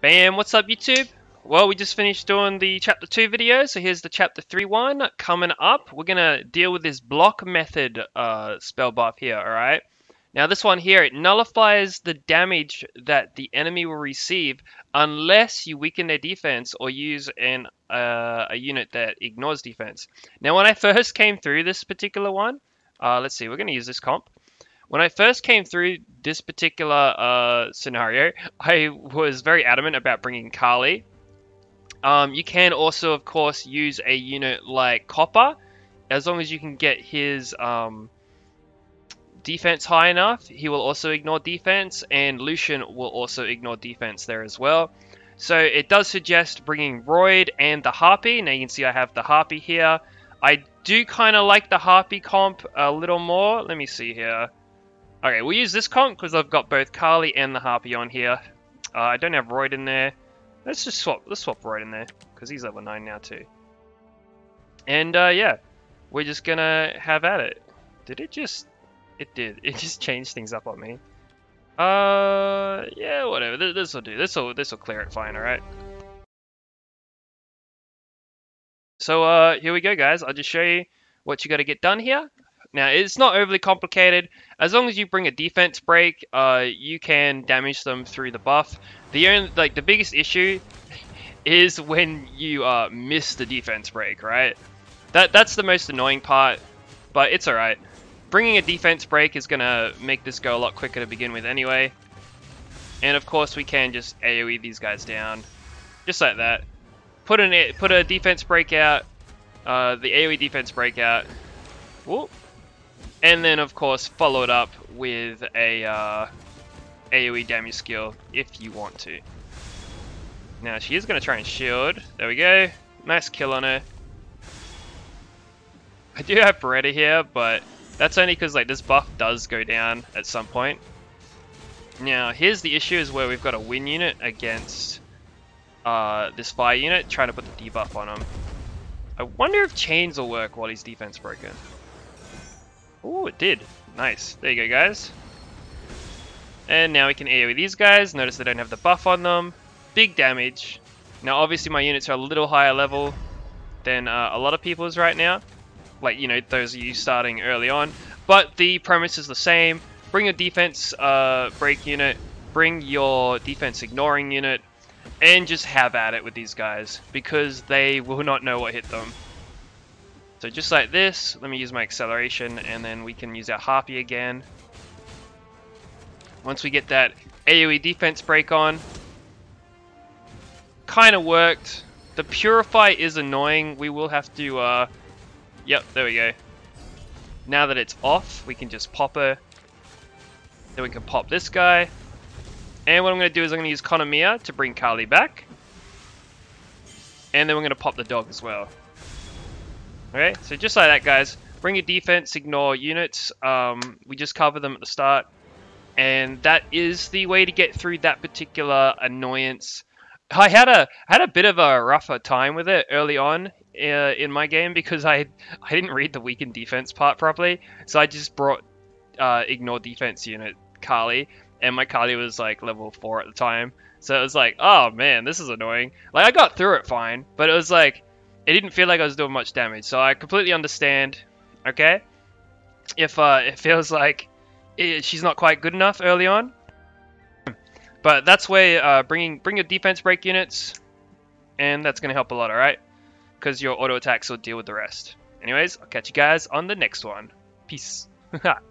Bam, what's up YouTube? Well, we just finished doing the chapter 2 video, so here's the chapter 3 one coming up. We're going to deal with this block method uh, spell buff here, alright? Now this one here, it nullifies the damage that the enemy will receive unless you weaken their defense or use an uh, a unit that ignores defense. Now when I first came through this particular one, uh, let's see, we're going to use this comp. When I first came through this particular uh, scenario, I was very adamant about bringing Kahli. Um, you can also, of course, use a unit like Copper, as long as you can get his um, defense high enough. He will also ignore defense, and Lucian will also ignore defense there as well. So it does suggest bringing Royd and the Harpy. Now you can see I have the Harpy here. I do kind of like the Harpy comp a little more. Let me see here. Okay, we'll use this comp because I've got both Kahli and the Harpy on here. Uh, I don't have Royd in there. Let's just swap. Let's swap Royd in there because he's level nine now too. And uh, yeah, we're just gonna have at it. Did it just? It did. It just changed things up on me. Uh, yeah, whatever. This will do. This will this will clear it fine. All right. So uh, here we go, guys. I'll just show you what you got to get done here. Now, it's not overly complicated. As long as you bring a defense break, uh, you can damage them through the buff. The only, like, the biggest issue is when you uh, miss the defense break, right? That That's the most annoying part, but it's alright. Bringing a defense break is going to make this go a lot quicker to begin with anyway. And of course, we can just AoE these guys down, just like that. Put, an, put a defense breakout, uh, the AoE defense breakout. Whoop and then, of course, follow it up with a uh, AoE damage skill if you want to. Now, she is going to try and shield. There we go. Nice kill on her. I do have Beretta here, but that's only because like this buff does go down at some point. Now, here's the issue is where we've got a win unit against uh, this fire unit, trying to put the debuff on him. I wonder if chains will work while he's defense broken. Oh, it did. Nice. There you go, guys. And now we can AoE these guys. Notice they don't have the buff on them. Big damage. Now, obviously, my units are a little higher level than uh, a lot of people's right now. Like, you know, those of you starting early on. But the premise is the same. Bring your defense uh, break unit. Bring your defense ignoring unit. And just have at it with these guys. Because they will not know what hit them. So just like this, let me use my acceleration and then we can use our Harpy again. Once we get that AoE defense break on, kind of worked. The Purify is annoying. We will have to, uh, yep, there we go. Now that it's off, we can just pop her. Then we can pop this guy. And what I'm going to do is I'm going to use Konamiya to bring Kahli back. And then we're going to pop the dog as well. Okay, so just like that, guys. Bring your defense, ignore units. Um, we just cover them at the start. And that is the way to get through that particular annoyance. I had a had a bit of a rougher time with it early on uh, in my game because I I didn't read the weakened defense part properly, so I just brought uh, ignore defense unit Kahli, and my Kahli was like level four at the time, so it was like, oh man, this is annoying. Like I got through it fine, but it was like it didn't feel like I was doing much damage. So I completely understand, okay? If uh, it feels like it, she's not quite good enough early on. But that's where uh, bringing bring your defense break units, and that's going to help a lot, alright? Because your auto attacks will deal with the rest. Anyways, I'll catch you guys on the next one. Peace.